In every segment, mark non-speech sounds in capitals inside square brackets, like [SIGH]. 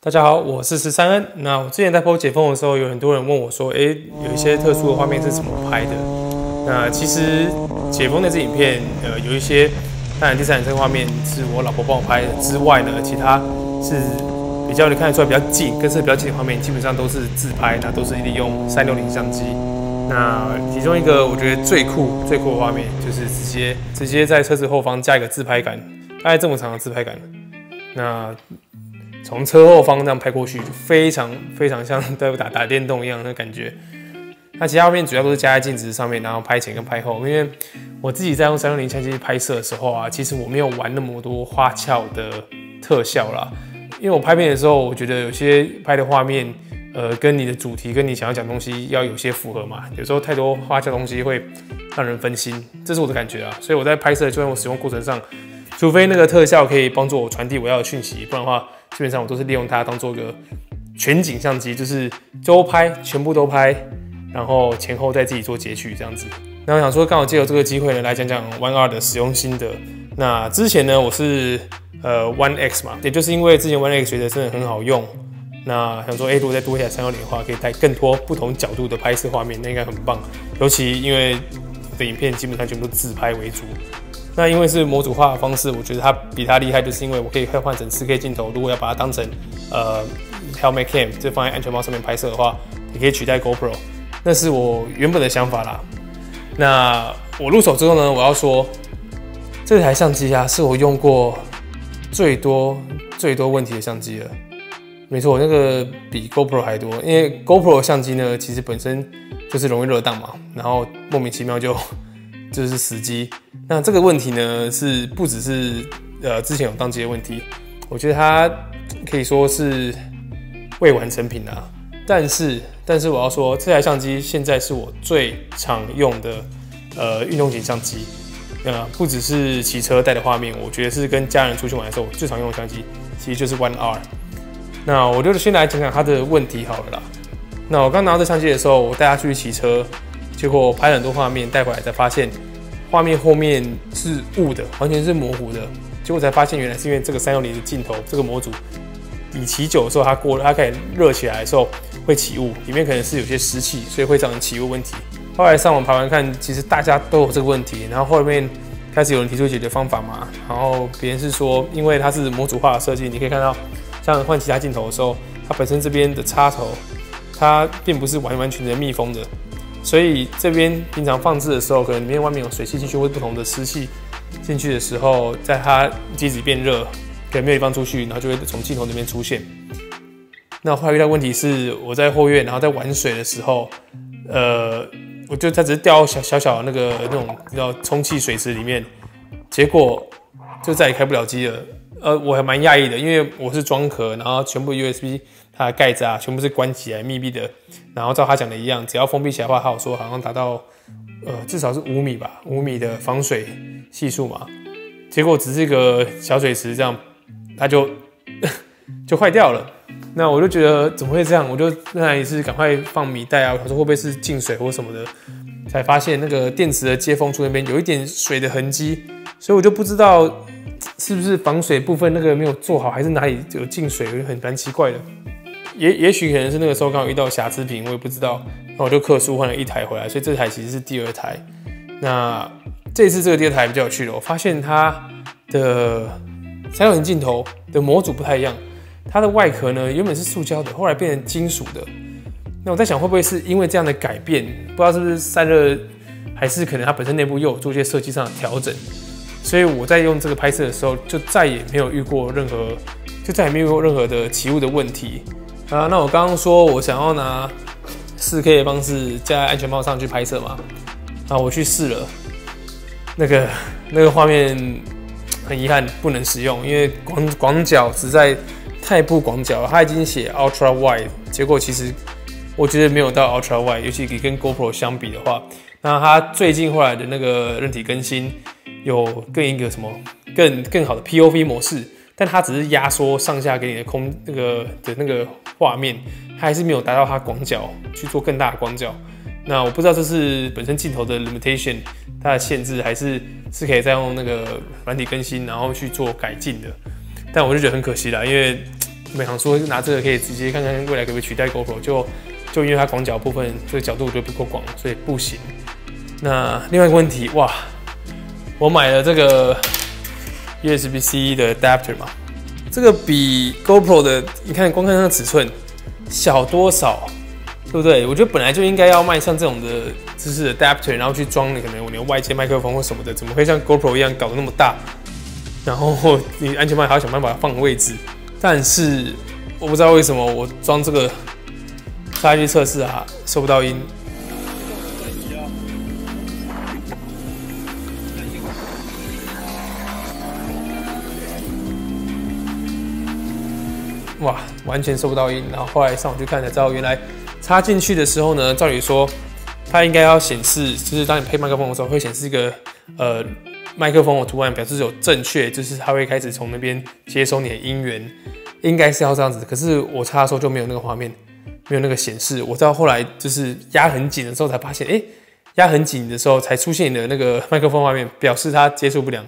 大家好，我是十三恩。那我之前在播解封的时候，有很多人问我说：“诶，有一些特殊的画面是怎么拍的？”那其实解封那支影片，呃，有一些当然第三人称画面是我老婆帮我拍的之外呢，其他是比较你看得出来比较近，跟是比较近的画面，基本上都是自拍，那都是利用三六零相机。那其中一个我觉得最酷、最酷的画面，就是直接直接在车子后方加一个自拍杆，大概这么长的自拍杆。那从车后方这样拍过去，非常非常像在打打电动一样的感觉。那其他画面主要都是加在镜子上面，然后拍前跟拍后。因为我自己在用三六零相机拍摄的时候啊，其实我没有玩那么多花俏的特效啦。因为我拍片的时候，我觉得有些拍的画面，呃，跟你的主题跟你想要讲东西要有些符合嘛。有时候太多花俏东西会让人分心，这是我的感觉啊。所以我在拍摄就在我使用过程上，除非那个特效可以帮助我传递我要的讯息，不然的话。基本上我都是利用它当做个全景相机，就是周拍全部都拍，然后前后再自己做截取这样子。那我想说，刚好借由这个机会呢，来讲讲 One R 的使用心得。那之前呢，我是呃 One X 嘛，也就是因为之前 One X 觉得真的很好用，那想说，哎，如果再多一台三幺零的话，可以带更多不同角度的拍摄画面，那应该很棒。尤其因为的影片基本上全部都自拍为主。那因为是模组化的方式，我觉得它比它厉害，就是因为我可以换换成 4K 镜头。如果要把它当成呃 Helmet Cam，就放在安全帽上面拍摄的话，也可以取代 GoPro。那是我原本的想法啦。那我入手之后呢，我要说，这台相机啊，是我用过最多最多问题的相机了。没错，那个比 GoPro 还多，因为 GoPro 相机呢，其实本身就是容易热档嘛，然后莫名其妙就。就是死机，那这个问题呢，是不只是呃之前有宕机的问题，我觉得它可以说是未完成品啊。但是，但是我要说，这台相机现在是我最常用的呃运动型相机，呃，不只是骑车带的画面，我觉得是跟家人出去玩的时候，我最常用的相机其实就是 One R。那我就先来讲讲它的问题好了啦。那我刚拿到这相机的时候，我带它出去骑车。结果拍很多画面带回来，才发现画面后面是雾的，完全是模糊的。结果才发现，原来是因为这个三六零的镜头这个模组，你骑久的时候，它过，它开始热起来的时候会起雾，里面可能是有些湿气，所以会造成起雾问题。后来上网爬完看，其实大家都有这个问题，然后后面开始有人提出解决方法嘛。然后别人是说，因为它是模组化的设计，你可以看到，像换其他镜头的时候，它本身这边的插头，它并不是完完全全密封的。所以这边平常放置的时候，可能里面外面有水汽进去，或不同的湿气进去的时候，在它机子变热，可能没有地方出去，然后就会从镜头那边出现。那后来遇到问题是，我在后院，然后在玩水的时候，呃，我就它只是掉小小小那个那种叫充气水池里面，结果就再也开不了机了。呃，我还蛮讶异的，因为我是装壳，然后全部 USB。它的盖子啊，全部是关起来密闭的。然后照他讲的一样，只要封闭起来的话，他有说好像达到呃至少是五米吧，五米的防水系数嘛。结果只是一个小水池这样，它就 [LAUGHS] 就坏掉了。那我就觉得怎么会这样？我就那也是赶快放米袋啊，我说会不会是进水或什么的？才发现那个电池的接缝处那边有一点水的痕迹，所以我就不知道是不是防水部分那个没有做好，还是哪里有进水，很蛮奇怪的。也也许可能是那个时候刚好遇到瑕疵品，我也不知道。那我就客诉换了一台回来，所以这台其实是第二台。那这次这个第二台比较有趣了，我发现它的三六零镜头的模组不太一样。它的外壳呢原本是塑胶的，后来变成金属的。那我在想会不会是因为这样的改变，不知道是不是散热，还是可能它本身内部又有做一些设计上的调整。所以我在用这个拍摄的时候，就再也没有遇过任何，就再也没有过任何的起雾的问题。啊，那我刚刚说我想要拿四 K 的方式加安全帽上去拍摄嘛？啊，我去试了，那个那个画面很遗憾不能使用，因为广广角实在太不广角了。它已经写 Ultra Wide，结果其实我觉得没有到 Ultra Wide，尤其你跟 GoPro 相比的话，那它最近后来的那个韧体更新有更一个什么更更好的 POV 模式。但它只是压缩上下给你的空那个的那个画面，它还是没有达到它广角去做更大的广角。那我不知道这是本身镜头的 limitation，它的限制，还是是可以再用那个软体更新然后去做改进的。但我就觉得很可惜啦，因为我想说拿这个可以直接看看未来可不可以取代 GoPro，就就因为它广角部分这个角度我觉得不够广，所以不行。那另外一个问题，哇，我买了这个 USB-C 的 adapter 嘛，这个比 GoPro 的，你看光看它的尺寸小多少，对不对？我觉得本来就应该要卖像这种的姿势 adapter，然后去装你可能我连外接麦克风或什么的，怎么会像 GoPro 一样搞得那么大？然后你安全帽还要想办法放位置，但是我不知道为什么我装这个插进去测试啊，收不到音。哇，完全收不到音。然后后来上网去看才知道，原来插进去的时候呢，照理说它应该要显示，就是当你配麦克风的时候会显示一个呃麦克风的图案，表示有正确，就是它会开始从那边接收你的音源，应该是要这样子。可是我插的时候就没有那个画面，没有那个显示。我到后来就是压很紧的时候才发现，哎，压很紧的时候才出现你的那个麦克风画面，表示它接触不良。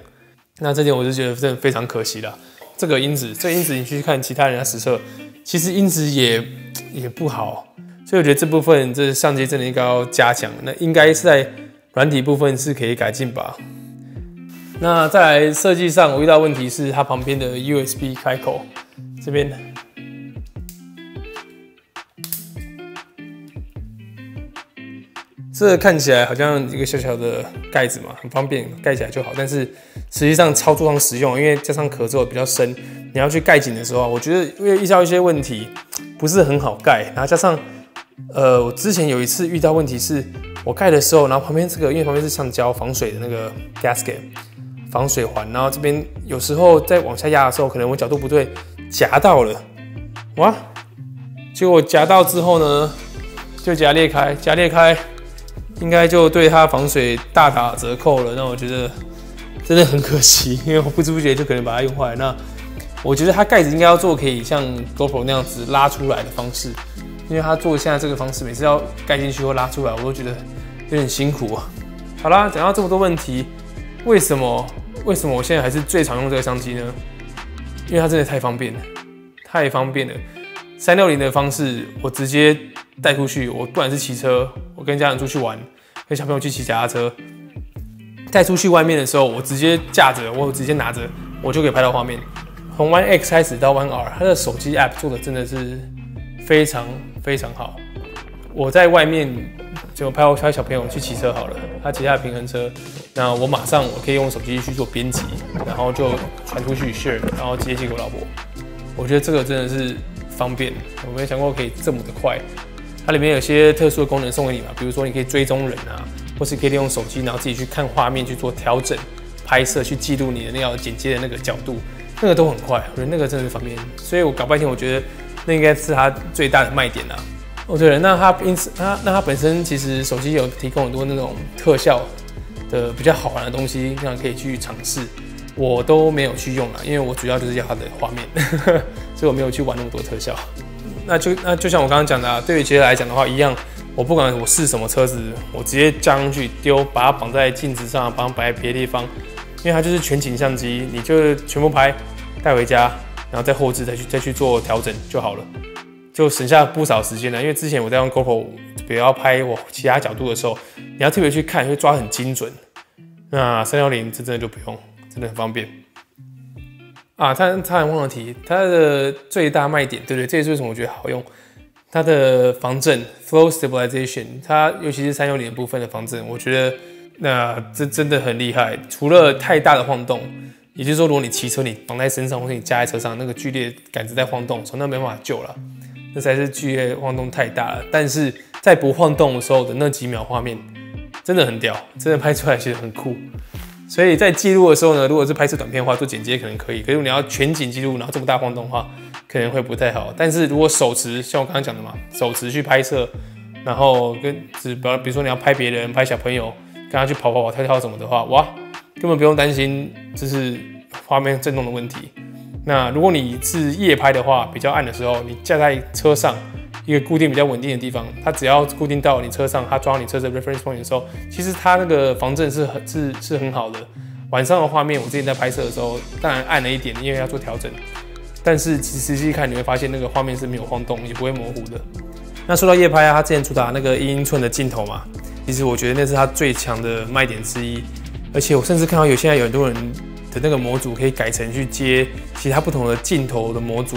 那这点我就觉得真的非常可惜了。这个因子，这因子你去看其他人家实测，其实因子也也不好，所以我觉得这部分这相机真的应该要加强。那应该是在软体部分是可以改进吧。那再来设计上，我遇到问题是它旁边的 USB 开口这边。这看起来好像一个小小的盖子嘛，很方便盖起来就好。但是实际上操作上实用，因为加上壳之后比较深，你要去盖紧的时候，我觉得因为遇到一些问题不是很好盖。然后加上，呃，我之前有一次遇到问题是，我盖的时候，然后旁边这个因为旁边是橡胶防水的那个 gasket 防水环，然后这边有时候在往下压的时候，可能我角度不对，夹到了，哇！结果夹到之后呢，就夹裂开，夹裂开。应该就对它防水大打折扣了，那我觉得真的很可惜，因为我不知不觉就可能把它用坏。那我觉得它盖子应该要做可以像 GoPro 那样子拉出来的方式，因为它做现在这个方式，每次要盖进去或拉出来，我都觉得有点辛苦啊。好啦，讲到这么多问题，为什么为什么我现在还是最常用这个相机呢？因为它真的太方便了，太方便了。三六零的方式，我直接带出去。我不管是骑车，我跟家人出去玩，跟小朋友去骑脚踏车，带出去外面的时候，我直接架着，我直接拿着，我就可以拍到画面。从 One X 开始到 One R，它的手机 App 做的真的是非常非常好。我在外面就拍我拍小朋友去骑车好了，他骑他的平衡车，那我马上我可以用手机去做编辑，然后就传出去 share，然后直接寄给我老婆。我觉得这个真的是。方便，我没想过可以这么的快。它里面有些特殊的功能送给你嘛，比如说你可以追踪人啊，或是可以利用手机，然后自己去看画面去做调整、拍摄、去记录你的那个剪接的那个角度，那个都很快。我觉得那个真的是方便。所以我搞半天，我觉得那应该是它最大的卖点啊。哦对了，那它因此它那它本身其实手机有提供很多那种特效的比较好玩的东西，让可以去尝试。我都没有去用了，因为我主要就是要它的画面，[LAUGHS] 所以我没有去玩那么多特效。那就那就像我刚刚讲的，啊，对于杰来讲的话，一样，我不管我试什么车子，我直接加上去丢，把它绑在镜子上，把它摆在别的地方，因为它就是全景相机，你就全部拍带回家，然后再后置再去再去做调整就好了，就省下不少时间了。因为之前我在用 GoPro，比如要拍我其他角度的时候，你要特别去看，会抓很精准。那三幺零这真的就不用。真的很方便啊！他他还忘了提它的最大卖点，对不对？这也是为什么我觉得好用。它的防震 （flow stabilization），它尤其是三六零部分的防震，我觉得那这真的很厉害。除了太大的晃动，也就是说，如果你骑车你绑在身上，或者你架在车上，那个剧烈感知在晃动，从那没办法救了，那才是剧烈晃动太大了。但是在不晃动的时候的那几秒画面，真的很屌，真的拍出来其实很酷。所以在记录的时候呢，如果是拍摄短片的话，做剪接可能可以。可是你要全景记录，然后这么大晃动的话，可能会不太好。但是如果手持，像我刚刚讲的嘛，手持去拍摄，然后跟只比比如说你要拍别人、拍小朋友，跟他去跑跑跑、跳跳什么的话，哇，根本不用担心就是画面震动的问题。那如果你是夜拍的话，比较暗的时候，你架在车上。一个固定比较稳定的地方，它只要固定到你车上，它抓你车子 reference point 的时候，其实它那个防震是很是是很好的。晚上的画面，我之前在拍摄的时候，当然暗了一点，因为要做调整。但是其实仔细看，你会发现那个画面是没有晃动，也不会模糊的。那说到夜拍啊，它之前主打那个一英寸的镜头嘛，其实我觉得那是它最强的卖点之一。而且我甚至看到有现在有很多人的那个模组可以改成去接其他不同的镜头的模组，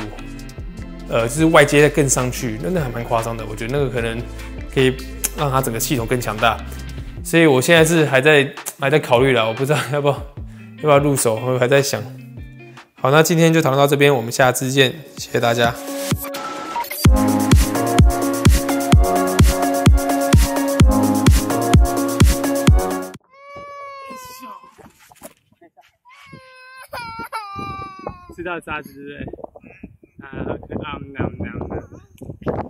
呃，就是外接再更上去，那那还蛮夸张的。我觉得那个可能可以让它整个系统更强大。所以我现在是还在还在考虑了，我不知道要不要要不要入手，我还在想。好，那今天就讨论到这边，我们下次见，谢谢大家。知道渣子对不对？um, um, um, um.